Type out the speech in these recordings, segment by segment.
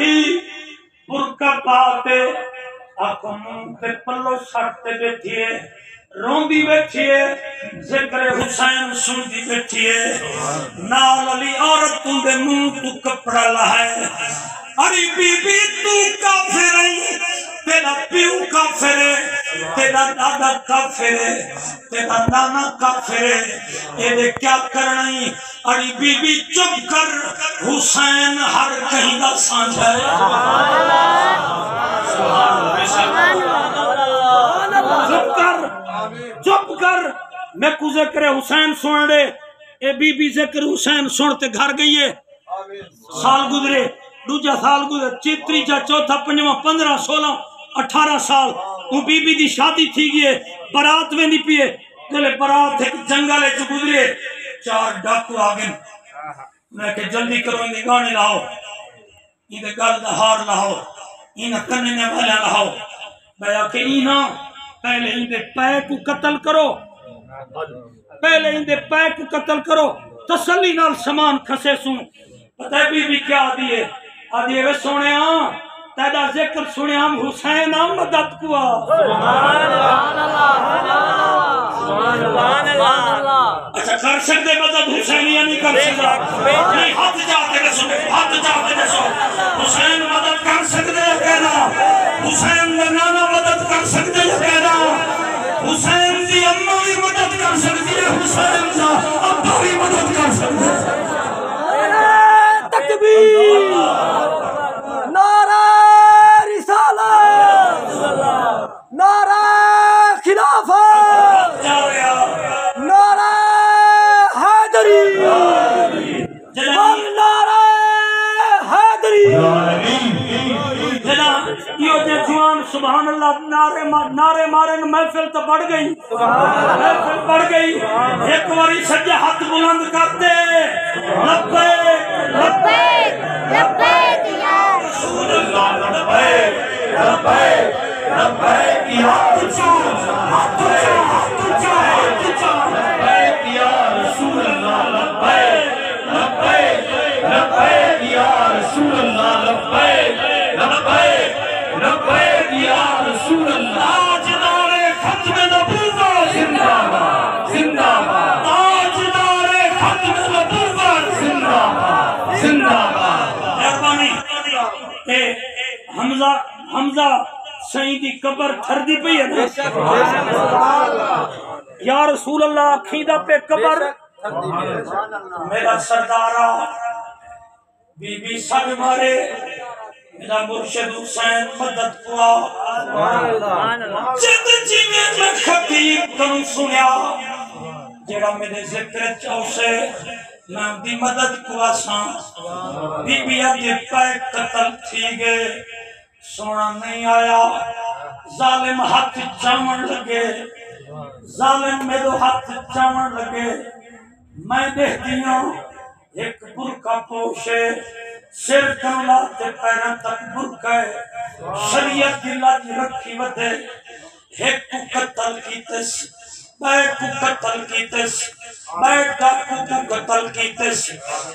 تھی برکہ پاتے آنکھوں منہ تے پلو سٹتے بیٹھی ہے روندی بیٹھی ذکر حسین سندی بیٹھی ہے نال علی عورت تم دے منہ تو کپڑا لہائے اری بی بی تو کافر ہے تیرا پیو کافر ہے تیرا دادا کافر ہے، تیرا نانا کافر ہے۔ یہ دے کیا کرنا ہے؟ اری بی بی چپ کر، حسین ہر کہیں دا سانجھا ہے۔ چپ کر چپ کر۔ میں کو ذکر حسین سن دے اے بی بی ذکر حسین سنتے گھر گئی ہے۔ سال گزرے، دوجا سال گزرے چیتری چا چوتھا، پنجواں، پندرہ، سولہ، اٹھارہ سال۔ وہ بی بی دی شادی تھی گئے برات میں نہیں پیے۔ جلے برات ایک جنگلے چ گزرے۔ چار ڈاکو آگے میں کہ جلدی کرو ان گانے لاؤ۔ ان گل دا ہار لاؤ۔ ان کننے والا لاؤ۔ میں کہ اینا، پہلے ان دے پے کو قتل کرو۔ پہلے ان دے پے کو قتل کرو۔ تسلی نال سامان کھسے سوں۔ پتہ بی بی کیا دیئے آدھی وے سونے ہاں تیدا ذکر سنے ہم حسین ہم مدد کوا اچھا کر سکتے مدد حسین یا نہیں کر سکتا نہیں ہاتھ جاتے رسو ہاتھ جاتے رسو حسین مدد کر سکتے کہنا۔ حسین نے نانا سبحان اللہ نعرے مار نعرے مارے نو محفل تو بڑھ گئی۔ محفل بڑھ گئی۔ ایک واری سجے ہاتھ بلند کرتے۔ لبیک لبیک لبیک یا رسول اللہ لبیک لبیک لبیک۔ اے حمزہ حمزہ سائیں دی قبر تھر دی پئی ہے یا رسول اللہ کھیدہ پہ قبر۔ میرا سردارہ بی بی سب مارے۔ میرا مرشد حسین مدد کوا۔ جد جی میں میں خطیب کنو سنیا جڑا میرے ذکر چوسے میں دی مدد کوا ساں بی بی اگے پے قتل تھی گئے۔ سونا نہیں آیا۔ ظالم ہاتھ چاون لگے۔ ظالم میرے ہاتھ چاون لگے۔ میں دیکھتی ہوں ایک برکا پوشے سر کملا تے پیرن تک برکا ہے۔ شریعت کی لاج رکھی ودے۔ ایک کو قتل کیتس بیٹ کو قتل کیتس بیٹ ڈاکو کو قتل کیتس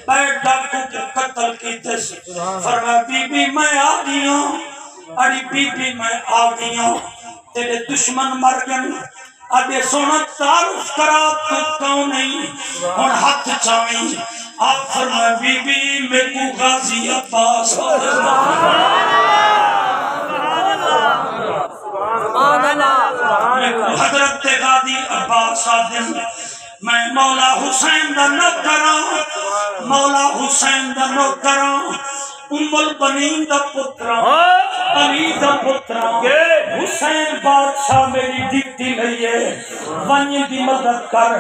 بیٹ ڈاکو کو قتل کیتس فرما بی بی میں آ اری بی بی میں آ تیرے دشمن مر گئے۔ ادے سونا تعارف کرا تو کون نہیں؟ ہن ہاتھ چاویں آپ فرما بی بی میں کو غازی عباس۔ ہو میں کو حضرت غازی عباس آدم۔ میں مولا حسین دا نوکراں مولا حسین دا نوکراں ام البنین دا پترا علی دا پترا حسین بادشاہ میری ڈیوٹی لئیے ونی دی مدد کر۔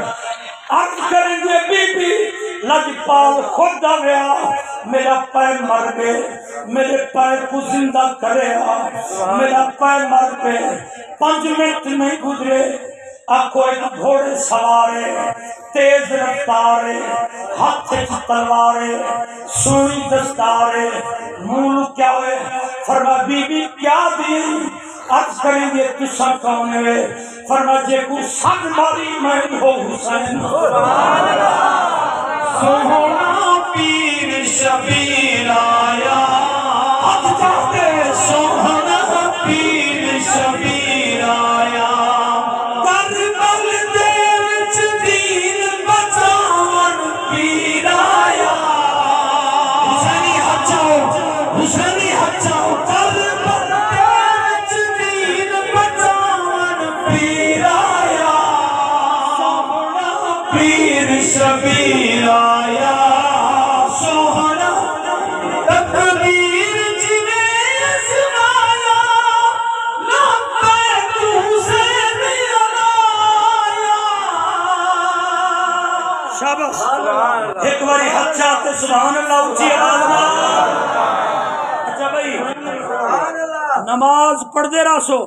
عرض کریں گے بی بی لجپال خود دا گیا۔ میرا پیر مر گئے۔ میرے پیر کو زندہ کرے میرا پیر مر گئے۔ پانچ منٹ نہیں گزرے۔ آکو ایک گھوڑے سوارے، تیز رفتارے، ہاتھ تلوارے، سوئی دستارے مول کیا ہوئے؟ فرما بی بی کیا دی؟ عرض کریں گے کسا کون ہے؟ فرما جے کو سگ ماری میں ہو حسین۔ سونا پیر شبیر پیر آیا تکبیر اسمایا آیا ایک باری ہاتھ چاہتے سبحان اللہ اچھی آواز میں۔ اچھا بھائی، نماز پڑھ دے رہا سو۔